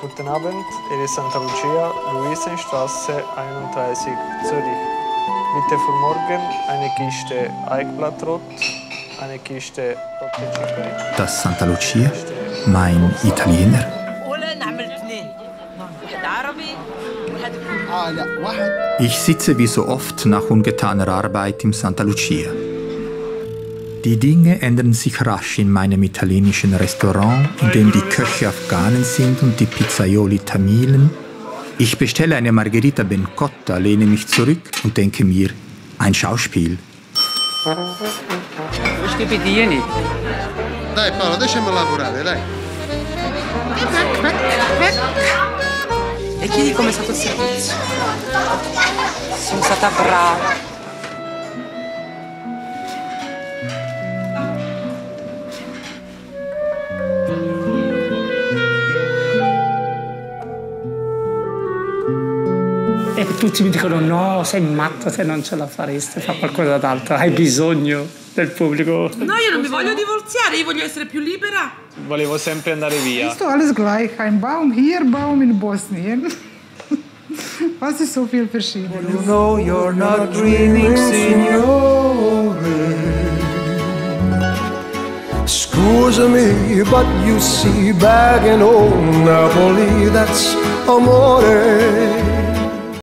Guten Abend, hier ist Santa Lucia, Luisenstraße 31, Zürich. Bitte für morgen eine Kiste Eichblattrot, eine Kiste Das Santa Lucia, mein Italiener. Ah, ich sitze wie so oft nach ungetaner Arbeit im Santa Lucia. Die Dinge ändern sich rasch in meinem italienischen Restaurant, in dem die Köche Afghanen sind und die Pizzaioli Tamilen. Ich bestelle eine Margherita Bencotta, lehne mich zurück und denke mir, ein Schauspiel. Questi pidieni. Dai Paolo, lasciami lavorare, dai. E chiedi com'è stato il servizio. Sono stata brava. E tutti mi dicono no, sei matta, te non ce la faresti, fa qualcosa d'altro, hai bisogno del pubblico. No, io non mi voglio divorziare, io voglio essere più libera. Volevo sempre andare via. Ist doch alles gleich. Ein Baum hier, Baum in Bosnien. Was ist so viel verschieden? You know you're not dreaming, signore. Scusami, but you see, back in old Napoli, that's amore.